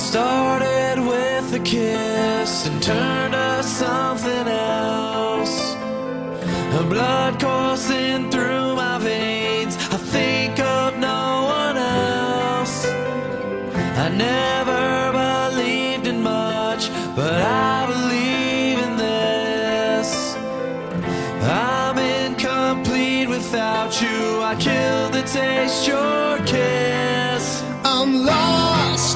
started with a kiss and turned to something else. A blood coursing through my veins. I think of no one else. I never believed in much, but I believe in this. I'm incomplete without you. I killed to taste your kiss. I'm lost.